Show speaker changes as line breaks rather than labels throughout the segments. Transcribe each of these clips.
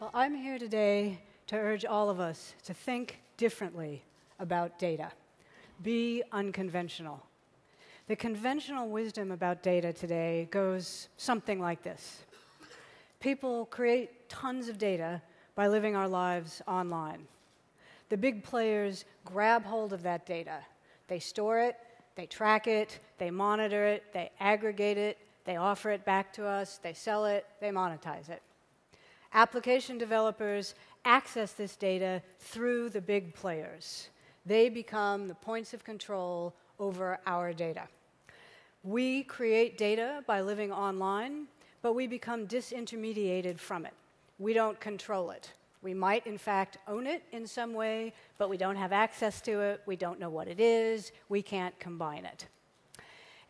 Well, I'm here today to urge all of us to think differently about data. Be unconventional. The conventional wisdom about data today goes something like this People create tons of data by living our lives online. The big players grab hold of that data. They store it, they track it, they monitor it, they aggregate it, they offer it back to us, they sell it, they monetize it. Application developers access this data through the big players. They become the points of control over our data. We create data by living online, but we become disintermediated from it. We don't control it. We might, in fact, own it in some way, but we don't have access to it. We don't know what it is. We can't combine it.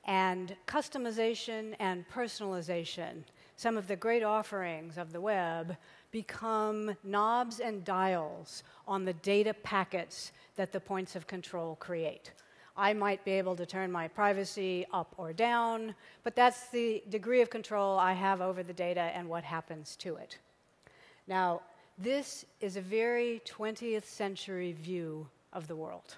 And customization and personalization some of the great offerings of the web become knobs and dials on the data packets that the points of control create. I might be able to turn my privacy up or down, but that's the degree of control I have over the data and what happens to it. Now, this is a very 20th century view of the world.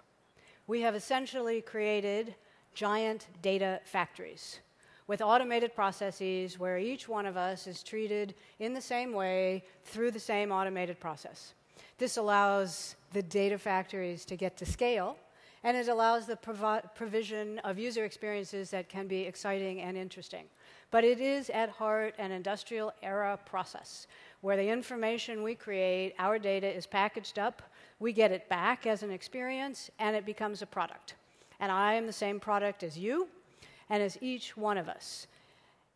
We have essentially created giant data factories with automated processes where each one of us is treated in the same way through the same automated process. This allows the data factories to get to scale, and it allows the provi provision of user experiences that can be exciting and interesting. But it is at heart an industrial era process where the information we create, our data is packaged up, we get it back as an experience, and it becomes a product. And I am the same product as you, and as each one of us.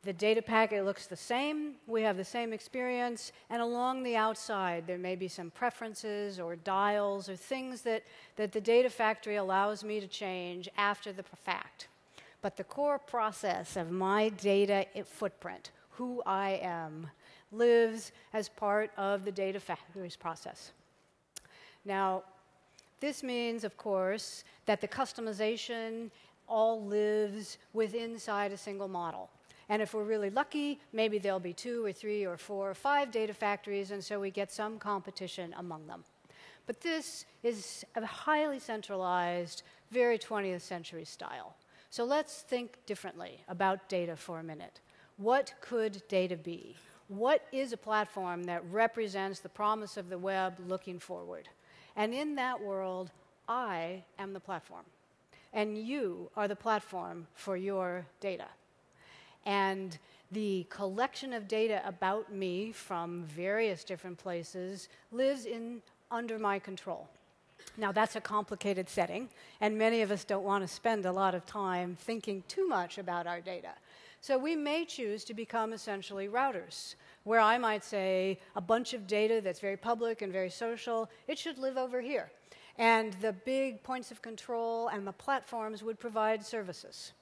The data packet looks the same, we have the same experience, and along the outside there may be some preferences or dials or things that, that the data factory allows me to change after the fact. But the core process of my data footprint, who I am, lives as part of the data factory's process. Now, this means, of course, that the customization all lives within inside a single model. And if we're really lucky, maybe there'll be two or three or four or five data factories, and so we get some competition among them. But this is a highly centralized, very 20th century style. So let's think differently about data for a minute. What could data be? What is a platform that represents the promise of the web looking forward? And in that world, I am the platform and you are the platform for your data. And the collection of data about me from various different places lives in under my control. Now, that's a complicated setting, and many of us don't want to spend a lot of time thinking too much about our data. So, we may choose to become essentially routers, where I might say a bunch of data that's very public and very social, it should live over here and the big points of control and the platforms would provide services.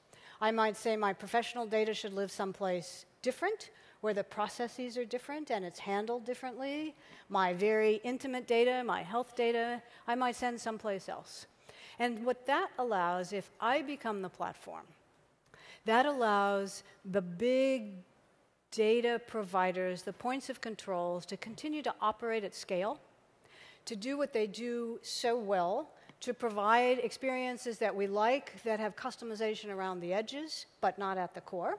I might say my professional data should live someplace different, where the processes are different and it's handled differently. My very intimate data, my health data, I might send someplace else. And what that allows, if I become the platform, that allows the big data providers, the points of controls, to continue to operate at scale to do what they do so well, to provide experiences that we like that have customization around the edges, but not at the core.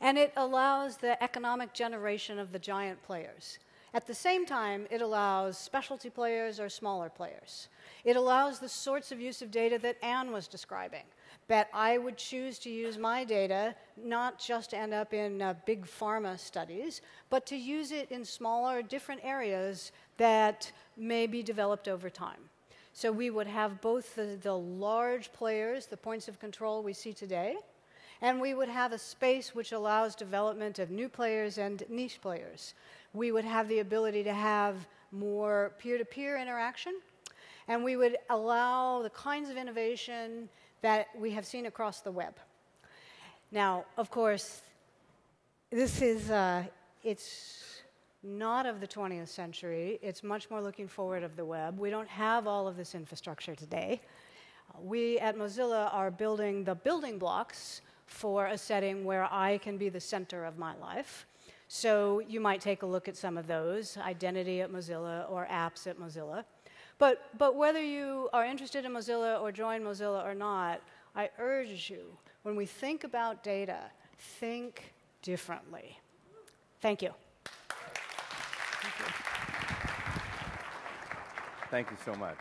And it allows the economic generation of the giant players. At the same time, it allows specialty players or smaller players. It allows the sorts of use of data that Anne was describing. That I would choose to use my data not just to end up in uh, big pharma studies, but to use it in smaller, different areas that may be developed over time. So we would have both the, the, large players, the points of control we see today, and we would have a space which allows development of new players and niche players. We would have the ability to have more peer to peer interaction, and we would allow the kinds of innovation that we have seen across the web. Now, of course, this is, uh, it's not of the 20th century. It's much more looking forward of the web. We don't have all of this infrastructure today. We at Mozilla are building the building blocks for a setting where I can be the center of my life. So you might take a look at some of those identity at Mozilla or apps at Mozilla. But, but whether you are interested in Mozilla or join Mozilla or not, I urge you, when we think about data, think differently. Thank you.
Thank you so much.